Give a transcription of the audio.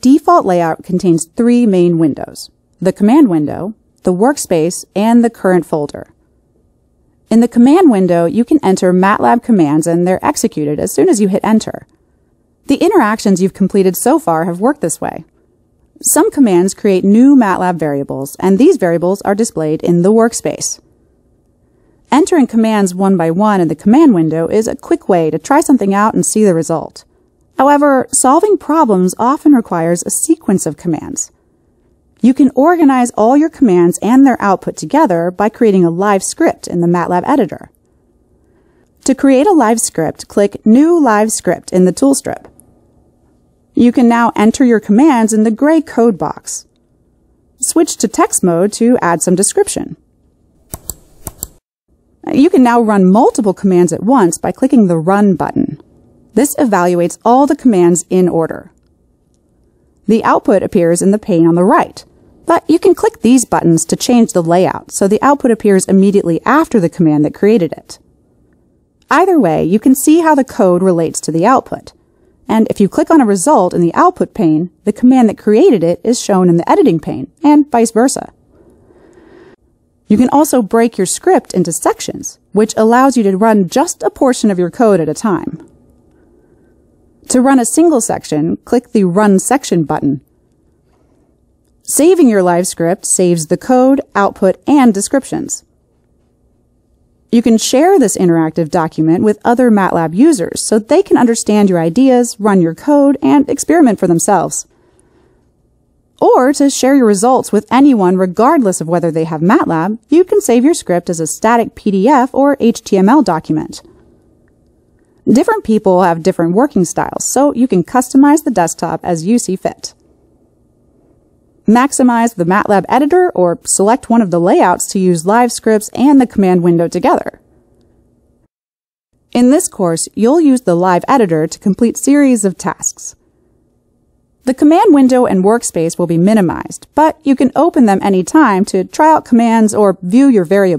default layout contains three main windows, the command window, the workspace, and the current folder. In the command window, you can enter MATLAB commands and they're executed as soon as you hit enter. The interactions you've completed so far have worked this way. Some commands create new MATLAB variables, and these variables are displayed in the workspace. Entering commands one by one in the command window is a quick way to try something out and see the result. However, solving problems often requires a sequence of commands. You can organize all your commands and their output together by creating a live script in the MATLAB editor. To create a live script, click New Live Script in the tool strip. You can now enter your commands in the gray code box. Switch to text mode to add some description. You can now run multiple commands at once by clicking the Run button. This evaluates all the commands in order. The output appears in the pane on the right, but you can click these buttons to change the layout so the output appears immediately after the command that created it. Either way, you can see how the code relates to the output. And if you click on a result in the output pane, the command that created it is shown in the editing pane, and vice versa. You can also break your script into sections, which allows you to run just a portion of your code at a time. To run a single section, click the Run Section button. Saving your live script saves the code, output, and descriptions. You can share this interactive document with other MATLAB users so they can understand your ideas, run your code, and experiment for themselves. Or to share your results with anyone regardless of whether they have MATLAB, you can save your script as a static PDF or HTML document. Different people have different working styles, so you can customize the desktop as you see fit. Maximize the MATLAB editor or select one of the layouts to use live scripts and the command window together. In this course, you'll use the live editor to complete series of tasks. The command window and workspace will be minimized, but you can open them anytime to try out commands or view your variables.